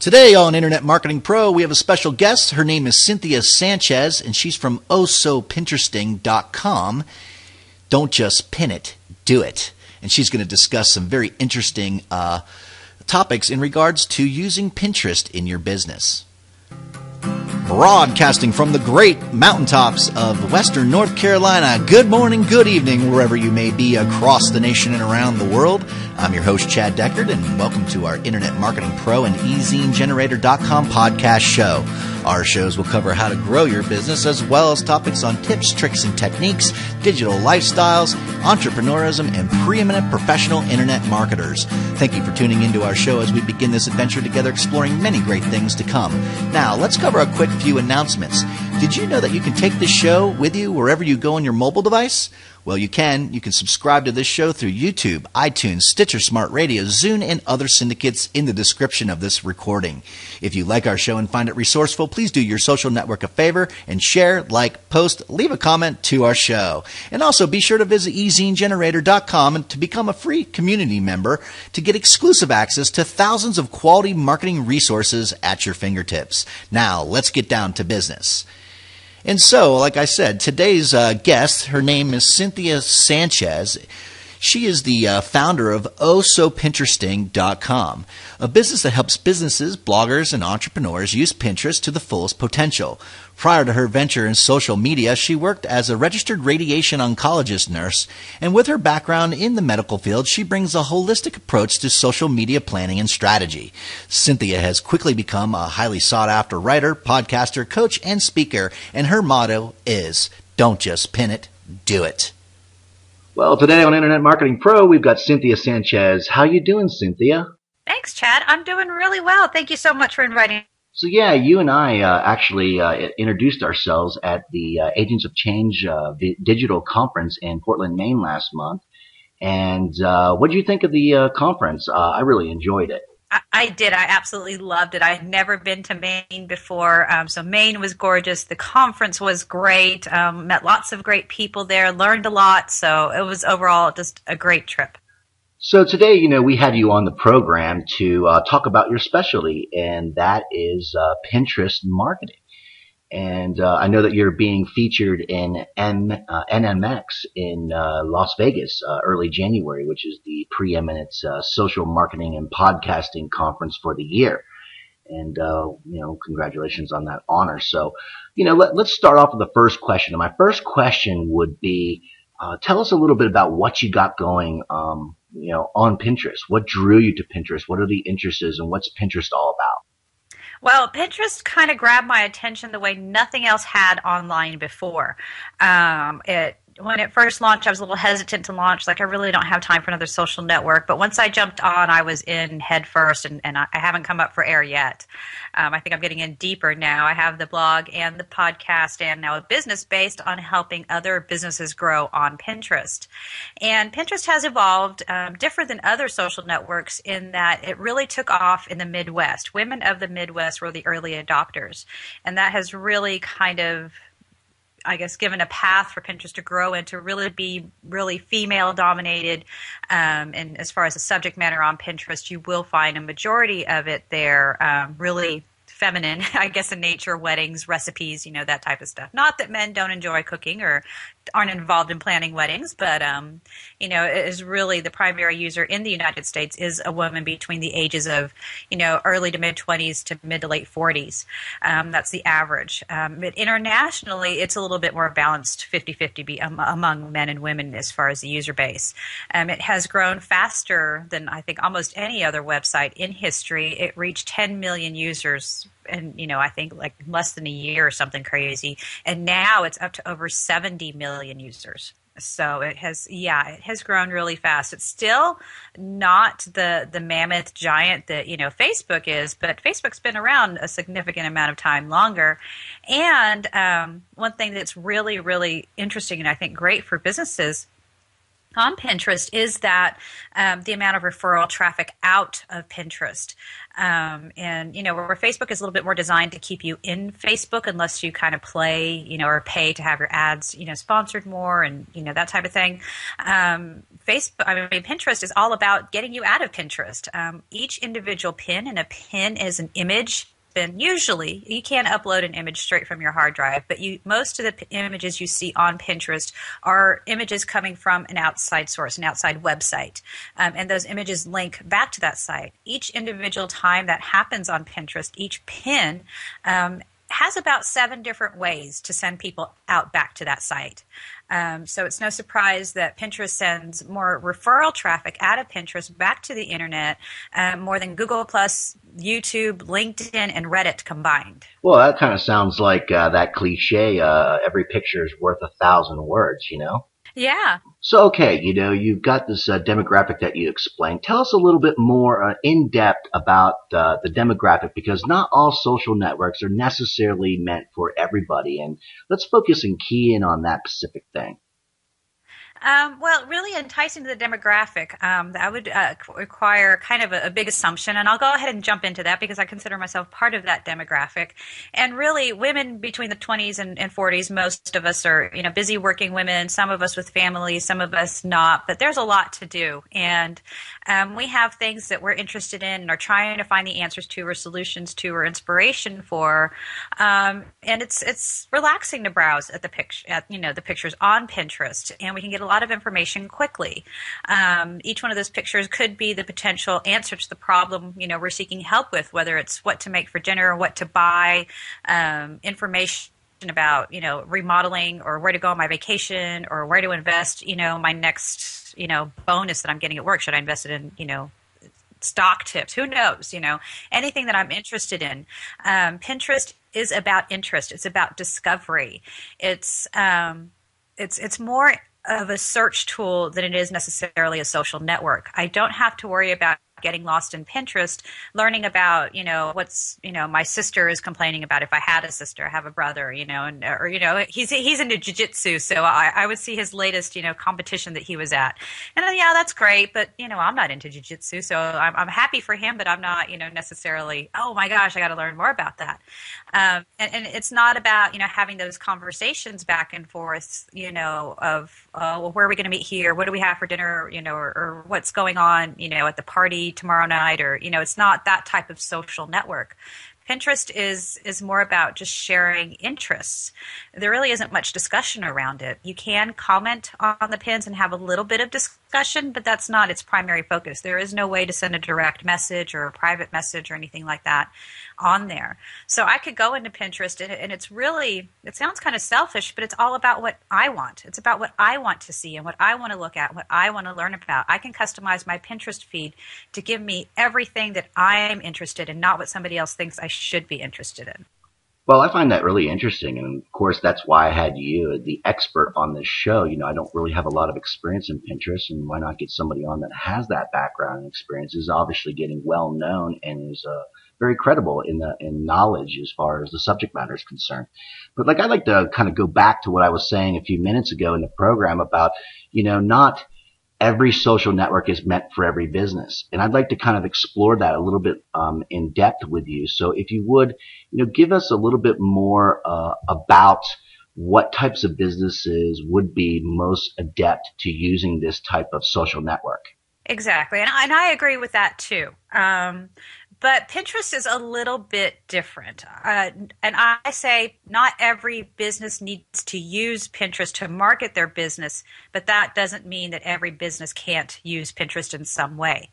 Today on Internet Marketing Pro, we have a special guest. Her name is Cynthia Sanchez, and she's from ohsopinteresting.com. Don't just pin it, do it. And she's going to discuss some very interesting uh, topics in regards to using Pinterest in your business. Broadcasting from the great mountaintops of western North Carolina. Good morning, good evening, wherever you may be across the nation and around the world. I'm your host, Chad Deckard, and welcome to our Internet Marketing Pro and EzineGenerator.com podcast show. Our shows will cover how to grow your business as well as topics on tips, tricks, and techniques, digital lifestyles, entrepreneurism, and preeminent professional internet marketers. Thank you for tuning into our show as we begin this adventure together exploring many great things to come. Now, let's cover a quick few announcements. Did you know that you can take this show with you wherever you go on your mobile device? Well, you can. You can subscribe to this show through YouTube, iTunes, Stitcher Smart Radio, Zune, and other syndicates in the description of this recording. If you like our show and find it resourceful, please do your social network a favor and share, like, post, leave a comment to our show. And also be sure to visit ezinegenerator.com to become a free community member to get exclusive access to thousands of quality marketing resources at your fingertips. Now, let's get down to business. And so, like I said, today's uh, guest, her name is Cynthia Sanchez. She is the uh, founder of ohsopinteresting.com, a business that helps businesses, bloggers, and entrepreneurs use Pinterest to the fullest potential. Prior to her venture in social media, she worked as a registered radiation oncologist nurse, and with her background in the medical field, she brings a holistic approach to social media planning and strategy. Cynthia has quickly become a highly sought after writer, podcaster, coach, and speaker, and her motto is don't just pin it, do it. Well, today on Internet Marketing Pro, we've got Cynthia Sanchez. How you doing, Cynthia? Thanks, Chad. I'm doing really well. Thank you so much for inviting so yeah, you and I uh, actually uh, introduced ourselves at the uh, Agents of Change uh, digital conference in Portland, Maine last month. And uh, what did you think of the uh, conference? I really enjoyed it. I, I, did. I absolutely loved it. I had never been to Maine before, um, so Maine was gorgeous. The conference was great. Um, met lots of great people there. Learned a lot. So it was overall just a great trip. So today, you know, we had you on the program to uh, talk about your specialty, and that is uh, Pinterest marketing. And uh, I know that you're being featured in M, uh, NMX in uh, Las Vegas uh, early January, which is the preeminent social marketing and podcasting conference for the year. And you know, congratulations on that honor. So, you know, let, us start off with the first question. And my first question would be, tell us a little bit about what you got going. Um, you know, on Pinterest? What drew you to Pinterest? What are the interests and what's Pinterest all about? Well, Pinterest kind of grabbed my attention the way nothing else had online before. Um, it when it first launched, I was a little hesitant to launch. Like, I really don't have time for another social network. But once I jumped on, I was in head first, and, and I, haven't come up for air yet. Um, I think I'm getting in deeper now. I have the blog and the podcast, and now a business based on helping other businesses grow on Pinterest. And Pinterest has evolved um, different than other social networks in that it really took off in the Midwest. Women of the Midwest were the early adopters, and that has really kind of I guess, given a path for Pinterest to grow and to really be really female dominated. Um, and as far as the subject matter on Pinterest, you will find a majority of it there um, really feminine, I guess, in nature, weddings, recipes, you know, that type of stuff. Not that men don't enjoy cooking or aren't involved in planning weddings, but um, you know, is really the primary user in the United States is a woman between the ages of you know early to mid twenties to mid to late forties. Um, that's the average. Um, but internationally, it's a little bit more balanced, 50-50 um, among men and women as far as the user base. Um, it has grown faster than I think almost any other website in history. It reached 10 million users and you know I think like less than a year or something crazy, and now it's up to over 70 million users. So it has, yeah, it has grown really fast. It's still not the the mammoth giant that you know Facebook is, but Facebook's been around a significant amount of time longer. And um, one thing that's really, really interesting and I think great for businesses on Pinterest is that um, the amount of referral traffic out of Pinterest. Um, and, you know, where Facebook is a little bit more designed to keep you in Facebook unless you kind of play, you know, or pay to have your ads, you know, sponsored more and, you know, that type of thing. Um, Facebook, I mean, Pinterest is all about getting you out of Pinterest. Um, each individual pin, and a pin is an image been usually you can't upload an image straight from your hard drive, but you most of the p- images you see on Pinterest are images coming from an outside source, an outside website, um, and those images link back to that site. Each individual time that happens on Pinterest, each pin um, has about seven different ways to send people out back to that site. Um, so it's no surprise that Pinterest sends more referral traffic out of Pinterest back to the internet uh, more than Google Plus, YouTube, LinkedIn, and Reddit combined. Well, that kind of sounds like uh, that cliche. Uh, every picture is worth a thousand words. You know. Yeah. So, okay, you know, you've got this uh, demographic that you explained. Tell us a little bit more uh, in depth about uh, the demographic because not all social networks are necessarily meant for everybody. And let's focus and key in on that specific thing. Um, well, really enticing to the demographic, um, that would uh, require kind of a, a, big assumption, and I'll go ahead and jump into that because I consider myself part of that demographic. And really, women between the 20s and, and 40s, most of us are, you know, busy working women. Some of us with families, some of us not. But there's a lot to do, and um, we have things that we're interested in and are trying to find the answers to, or solutions to, or inspiration for. Um, and it's it's relaxing to browse at the picture, at you know, the pictures on Pinterest, and we can get a lot of information quickly. Um, each one of those pictures could be the potential answer to the problem you know we're seeking help with, whether it's what to make for dinner, or what to buy, um, information about you know remodeling or where to go on my vacation or where to invest you know my next you know bonus that I'm getting at work. Should I invest it in you know stock tips? Who knows? You know anything that I'm interested in. Um, Pinterest is about interest. It's about discovery. It's um, it's it's more of a search tool than it is necessarily a social network. I don't have to worry about getting lost in Pinterest, learning about, you know, what's, you know, my sister is complaining about if I had a sister, I have a brother, you know, and, or, you know, he's, he's into jujitsu. So I, I would see his latest, you know, competition that he was at. And then, yeah, that's great. But, you know, I'm not into jujitsu. So I'm, I'm happy for him, but I'm not, you know, necessarily, oh my gosh, I got to learn more about that. Um, and, and it's not about, you know, having those conversations back and forth, you know, of, uh, well, where are we going to meet here? What do we have for dinner? You know, or, or what's going on, you know, at the party tomorrow night or you know it's not that type of social network Pinterest is is more about just sharing interests. There really isn't much discussion around it. You can comment on the pins and have a little bit of discussion, but that's not its primary focus. There is no way to send a direct message or a private message or anything like that on there. So I could go into Pinterest and, and it's really, it sounds kind of selfish, but it's all about what I want. It's about what I want to see and what I want to look at, what I want to learn about. I can customize my Pinterest feed to give me everything that I'm interested in, not what somebody else thinks I should be interested in. Well, I find that really interesting. And of course, that's why I had you, the expert on this show. You know, I don't really have a lot of experience in Pinterest and why not get somebody on that has that background and experience is obviously getting well known and is, uh, very credible in the in knowledge as far as the subject matter is concerned. But like I'd like to kind of go back to what I was saying a few minutes ago in the program about, you know, not every social network is meant for every business. And I'd like to kind of explore that a little bit um, in depth with you. So if you would, you know, give us a little bit more uh, about what types of businesses would be most adept to using this type of social network. Exactly. And I, and I agree with that too. Um, but Pinterest is a little bit different. Uh, and I say not every business needs to use Pinterest to market their business, but that doesn't mean that every business can't use Pinterest in some way.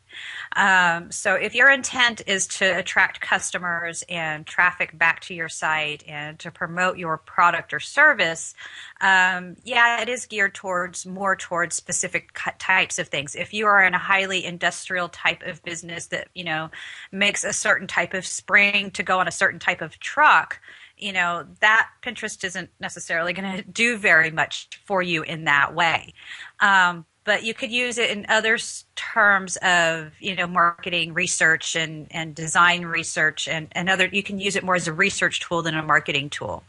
Um, so if your intent is to attract customers and traffic back to your site and to promote your product or service, um, yeah, it is geared towards more towards specific types of things. If you are in a highly industrial type of business that you know makes a certain type of spring to go on a certain type of truck, you know that Pinterest isn't necessarily going to do very much for you in that way. Um, but you could use it in other terms of you know marketing research and, and design research and, and other you can use it more as a research tool than a marketing tool.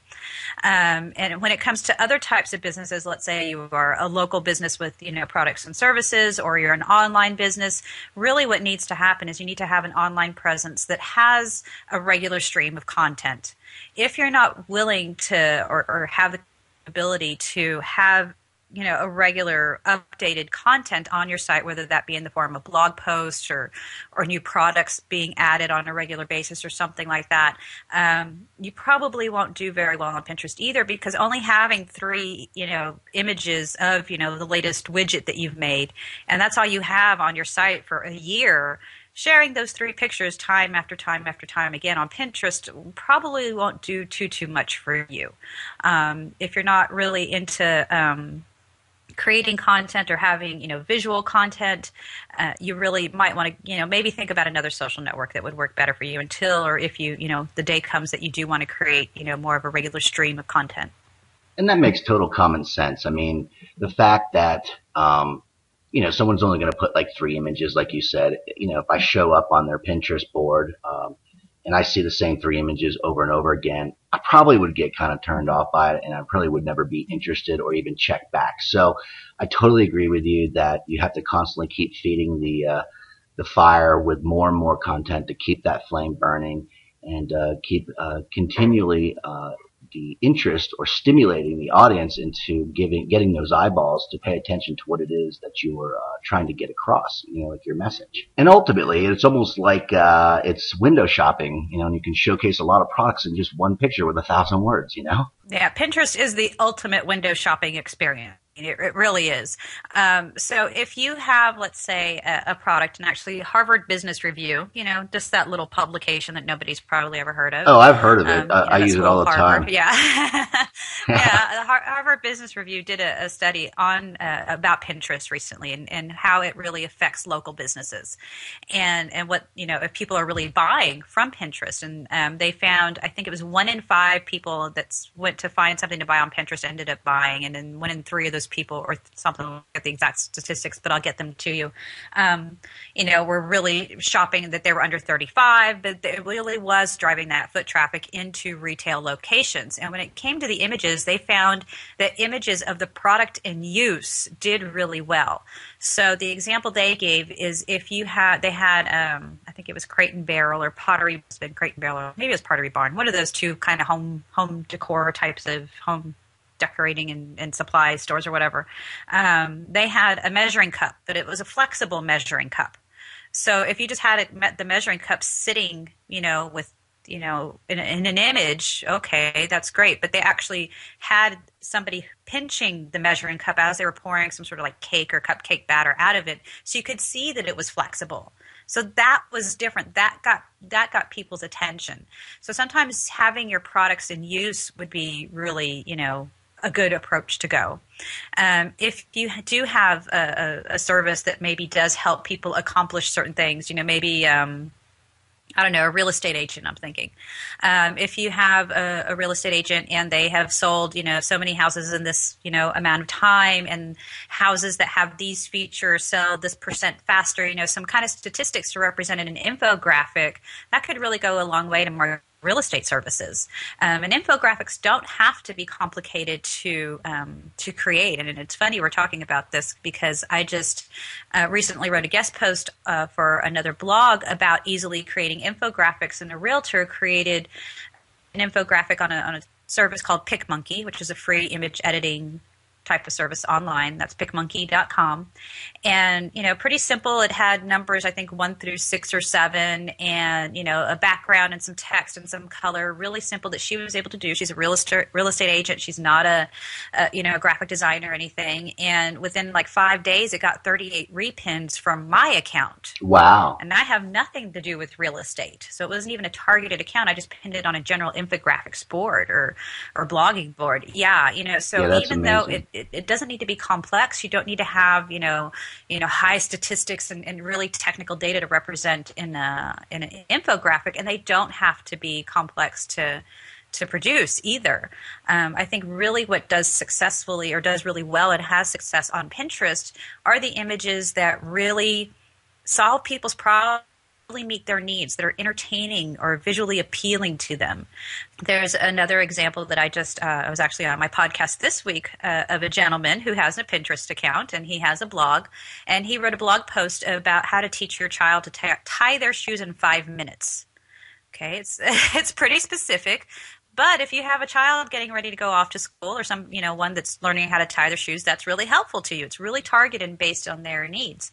Um, and when it comes to other types of businesses let's say you are a local business with you know products and services or you're an online business really what needs to happen is you need to have an online presence that has a regular stream of content. If you're not willing to or, or have the ability to have you know a regular updated content on your site whether that be in the form of blog posts or or new products being added on a regular basis or something like that um, you probably won't do very well on pinterest either because only having three you know images of you know the latest widget that you've made and that's all you have on your site for a year sharing those three pictures time after time after time again on Pinterest probably won't do too too much for you. Um, if you're not really into um, creating content or having you know visual content uh, you really might want to you know maybe think about another social network that would work better for you until or if you you know the day comes that you do want to create you know more of a regular stream of content. And that makes total common sense. I mean the fact that um, you know someone's only going to put like three images like you said you know if i show up on their pinterest board um, and I see the same three images over and over again, I probably would get kind of turned off by it and I probably would never be interested or even check back. So I totally agree with you that you have to constantly keep feeding the, uh, the fire with more and more content to keep that flame burning and uh, keep uh, continually uh, the interest or stimulating the audience into giving getting those eyeballs to pay attention to what it is that you are uh, trying to get across you know like your message. And ultimately it's almost like uh, it's window shopping you know and you can showcase a lot of products in just one picture with a thousand words you know? Yeah pinterest is the ultimate window shopping experience it, it really is. Um, so if you have, let's say, a, a, product, and actually Harvard Business Review, you know, just that little publication that nobody's probably ever heard of. Oh, I've heard of it. Um, I, I use it all the Harvard. time. Yeah, yeah. Harvard Business Review did a, a study on uh, about Pinterest recently and, and how it really affects local businesses, and and what you know if people are really buying from Pinterest, and um, they found I think it was one in five people that went to find something to buy on Pinterest ended up buying, and then one in three of those people or something. Get the exact statistics, but I'll get them to you. Um, you know, we're really shopping that they were under 35, but it really was driving that foot traffic into retail locations. And when it came to the images, they found that images of the product in use did really well. So the example they gave is if you had, they had, um, I think it was Crate and Barrel or Pottery, it's been Crate and Barrel, maybe it was Pottery Barn, one of those two kind of home home decor types of home decorating and, and supply stores or whatever, um, they had a measuring cup, but it was a flexible measuring cup. So if you just had it, the measuring cup sitting, you know, with you know, in, in, an image, okay, that's great. But they actually had somebody pinching the measuring cup as they were pouring some sort of like cake or cupcake batter out of it, so you could see that it was flexible. So that was different. That got that got people's attention. So sometimes having your products in use would be really, you know, a good approach to go. Um, if you do have a, a, a, service that maybe does help people accomplish certain things, you know, maybe um, I don't know, a real estate agent, I'm thinking. Um, if you have a, a, real estate agent and they have sold, you know, so many houses in this, you know, amount of time and houses that have these features sell this percent faster, you know, some kind of statistics to represent in an infographic, that could really go a long way to market real estate services. Um, and infographics don't have to be complicated to um, to create. And it's funny we're talking about this because I just uh, recently wrote a guest post uh, for another blog about easily creating infographics, and a realtor created an infographic on a, on a service called PicMonkey, which is a free image editing type of service online. That's picmonkey.com. And, you know, pretty simple. It had numbers, I think, one through six or seven, and, you know, a background and some text and some color. Really simple that she was able to do. She's a real estate, real estate agent. She's not a, a you know, a graphic designer or anything. And within like five days, it got 38 repins from my account. Wow. And I have nothing to do with real estate. So it wasn't even a targeted account. I just pinned it on a general infographics board or, or blogging board. Yeah, you know, so yeah, even amazing. though it, it, it, doesn't need to be complex. You don't need to have you know you know high statistics and, and really technical data to represent in a in an infographic, and they don't have to be complex to to produce either. Um, I think really what does successfully or does really well and has success on Pinterest are the images that really solve people's problems meet their needs, that are entertaining or visually appealing to them. There's another example that I just, uh, I was actually on my podcast this week uh, of a gentleman who has a Pinterest account and he has a blog. And he wrote a blog post about how to teach your child to t- tie their shoes in five minutes. Okay, it's it's pretty specific, but if you have a child getting ready to go off to school or some, you know, one that's learning how to tie their shoes, that's really helpful to you. It's really targeted based on their needs.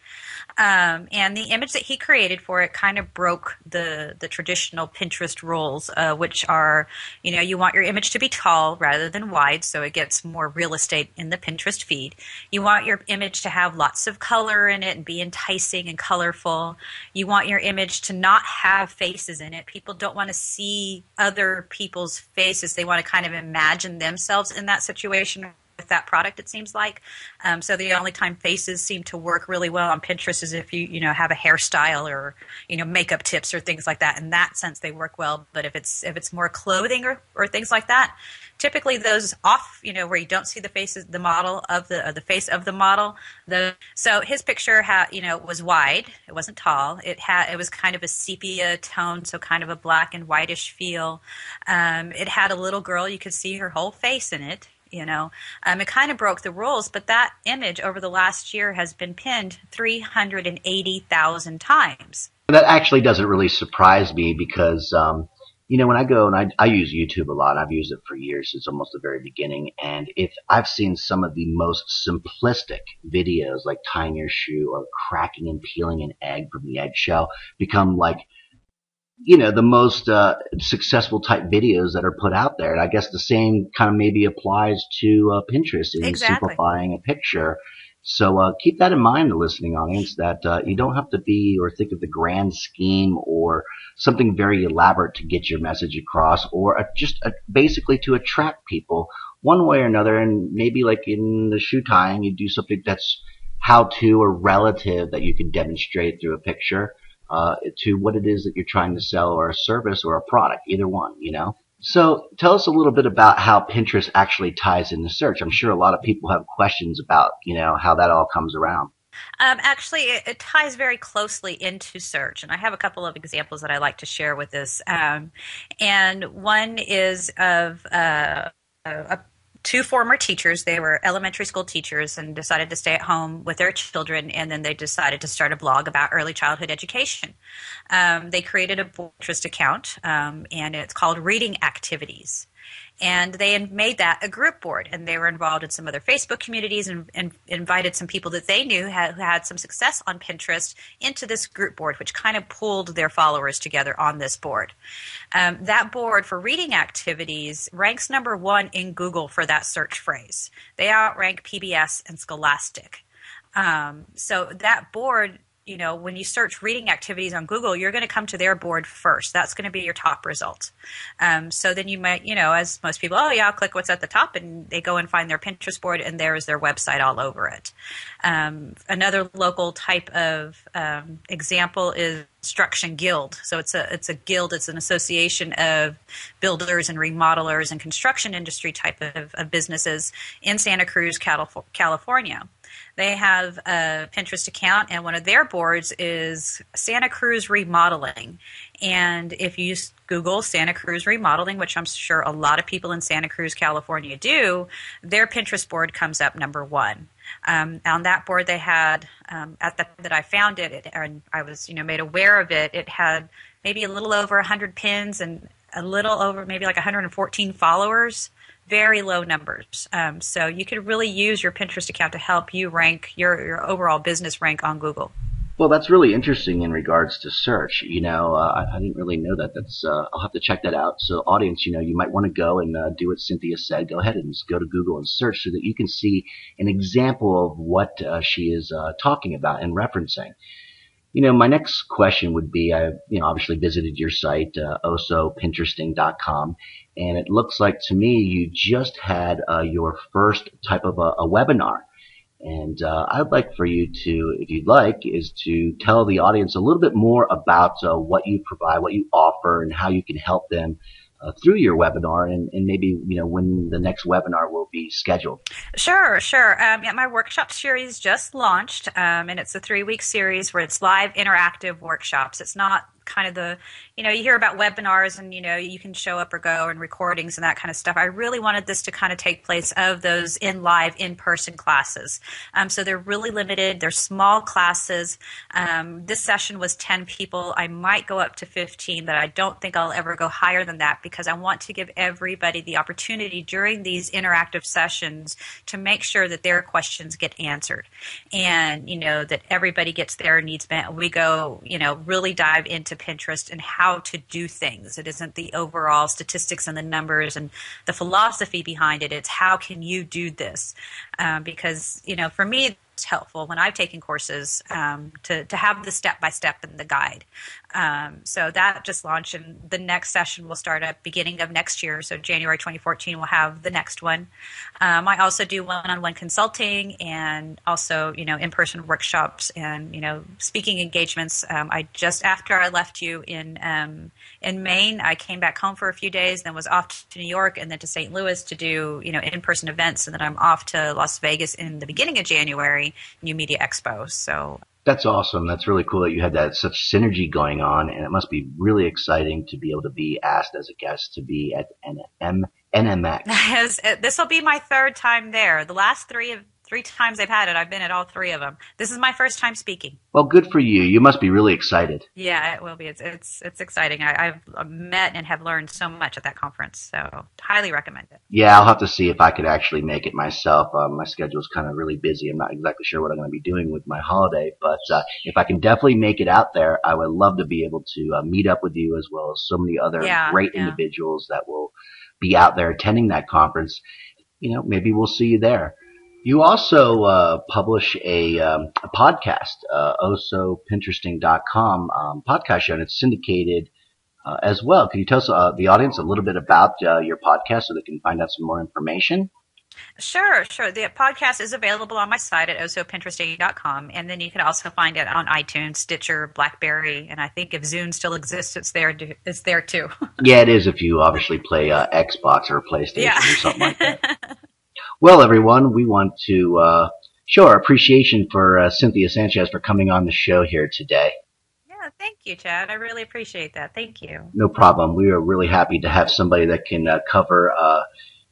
Um, and the image that he created for it kind of broke the the traditional Pinterest rules, uh, which are, you know, you want your image to be tall rather than wide, so it gets more real estate in the Pinterest feed. You want your image to have lots of color in it and be enticing and colorful. You want your image to not have faces in it. People don't want to see other people's faces. They want to kind of imagine themselves in that situation with that product it seems like um, so the only time faces seem to work really well on pinterest is if you you know have a hairstyle or you know makeup tips or things like that in that sense they work well but if it's if it's more clothing or, or things like that typically those off you know where you don't see the faces the model of the the face of the model the so his picture had you know was wide. It wasn't tall. It had it was kind of a sepia tone so kind of a black and whitish feel. Um, it had a little girl. You could see her whole face in it you know. Um, it kind of broke the rules but that image over the last year has been pinned 380000 times. That actually doesn't really surprise me because um, you know when i go and I, I use youtube a lot i've used it for years since almost the very beginning and if i've seen some of the most simplistic videos like tying your shoe or cracking and peeling an egg from the eggshell become like you know the most uh, successful type videos that are put out there. And I guess the same kind of maybe applies to uh, Pinterest in exactly. simplifying a picture. So uh, keep that in mind, the listening audience, that uh, you don't have to be or think of the grand scheme or something very elaborate to get your message across, or just basically to attract people one way or another. And maybe like in the shoe tying, you do something that's how to or relative that you can demonstrate through a picture uh, to what it is that you're trying to sell or a service or a product, either one, you know? So tell us a little bit about how Pinterest actually ties into search. I'm sure a lot of people have questions about, you know, how that all comes around. Um, actually, it, it, ties very closely into search, and I have a couple of examples that I like to share with this. Um, and one is of uh, a two former teachers. They were elementary school teachers and decided to stay at home with their children, and then they decided to start a blog about early childhood education. Um, they created a Pinterest account, um, and it's called Reading Activities and they made that a group board and they were involved in some other facebook communities and, and invited some people that they knew had, who had some success on pinterest into this group board which kind of pulled their followers together on this board. Um, that board for reading activities ranks number one in google for that search phrase. They outrank pbs and scholastic. Um, so that board you know, when you search reading activities on Google, you're going to come to their board first. That's going to be your top result. Um, so then you might, you know, as most people, oh yeah, I'll click what's at the top, and they go and find their Pinterest board, and there is their website all over it. Um, another local type of um, example is Construction Guild. So it's a it's a guild. It's an association of builders and remodelers and construction industry type of, of businesses in Santa Cruz, California. They have a Pinterest account, and one of their boards is Santa Cruz Remodeling. And if you Google Santa Cruz Remodeling, which I'm sure a lot of people in Santa Cruz, California do, their Pinterest board comes up number one. Um, on that board, they had um, at the that I found it, it, and I was you know made aware of it. It had maybe a little over 100 pins and a little over maybe like 114 followers very low numbers. Um, so you could really use your Pinterest account to help you rank your, your overall business rank on Google. Well, that's really interesting in regards to search. You know, uh, I, I, didn't really know that. That's uh, I'll have to check that out. So, audience, you know, you might want to go and uh, do what Cynthia said. Go ahead and just go to Google and search so that you can see an example of what uh, she is uh, talking about and referencing. You know, my next question would be, I, you know, obviously visited your site, uh, ohsopinteresting.com, and it looks like to me you just had uh, your first type of a, a webinar. And uh, I'd like for you to, if you'd like, is to tell the audience a little bit more about uh, what you provide, what you offer, and how you can help them uh, through your webinar and, and maybe you know when the next webinar will be scheduled. Sure, sure. Um, yeah, my workshop series just launched, um, and it's a three week series where it's live interactive workshops. It's not kind of the you know you hear about webinars and you know you can show up or go and recordings and that kind of stuff. I really wanted this to kind of take place of those in live in person classes. Um, so they're really limited. They're small classes. Um, this session was 10 people. I might go up to 15 but i don't think i'll ever go higher than that because i want to give everybody the opportunity during these interactive sessions to make sure that their questions get answered and you know that everybody gets their needs met. We go you know really dive into Pinterest and how to do things. It isn't the overall statistics and the numbers and the philosophy behind it. It's how can you do this? Um, because, you know, for me, helpful when I've taken courses um, to, to have the step by step and the guide. Um, so that just launched, and the next session will start at beginning of next year. So January 2014, we'll have the next one. Um, I also do one-on-one consulting and also, you know, in-person workshops and you know, speaking engagements. Um, I just after I left you in um, in Maine, I came back home for a few days, then was off to New York and then to St. Louis to do you know in-person events, and then I'm off to Las Vegas in the beginning of January, New Media Expo. So that's awesome. That's really cool that you had that such synergy going on, and it must be really exciting to be able to be asked as a guest to be at NM, NMX. Uh, this will be my third time there. The last three have three times I've had it. I've been at all three of them. This is my first time speaking. Well, good for you. You must be really excited. Yeah, it will be. It's it's it's exciting. I, have met and have learned so much at that conference, so highly recommend it. Yeah, I'll have to see if I could actually make it myself. Uh, my schedule is kind of really busy. I'm not exactly sure what I'm going to be doing with my holiday, but uh, if I can definitely make it out there, I would love to be able to uh, meet up with you as well as so many other yeah, great yeah. individuals that will be out there attending that conference. You know, maybe we'll see you there. You also uh, publish a, um, a podcast, uh, ohsopinteresting.com um, podcast show, and it's syndicated uh, as well. Can you tell us, uh, the audience a little bit about uh, your podcast so they can find out some more information? Sure, sure. The podcast is available on my site at ohsopinteresting.com, and then you can also find it on iTunes, Stitcher, BlackBerry, and I think if Zune still exists, it's there. It's there too. yeah, it is if you obviously play uh, Xbox or PlayStation yeah. or something like that. Well, everyone, we want to uh, show our appreciation for uh, Cynthia Sanchez for coming on the show here today. Yeah, thank you, Chad. I really appreciate that. Thank you. No problem. We are really happy to have somebody that can uh, cover uh,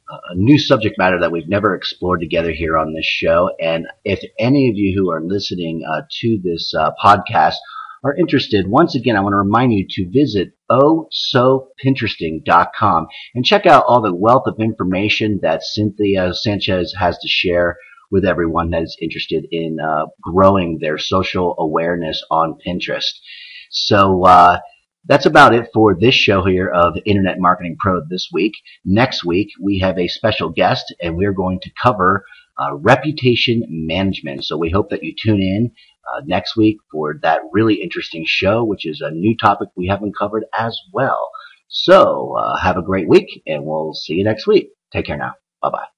a new subject matter that we've never explored together here on this show. And if any of you who are listening uh, to this uh, podcast are interested, once again, I want to remind you to visit ohsopinteresting.com and check out all the wealth of information that Cynthia Sanchez has to share with everyone that is interested in uh, growing their social awareness on Pinterest. So uh, that's about it for this show here of Internet Marketing Pro this week. Next week, we have a special guest, and we're going to cover uh, reputation management. So we hope that you tune in uh, next week for that really interesting show, which is a new topic we haven't covered as well. So uh, have a great week, and we'll see you next week. Take care now. Bye bye.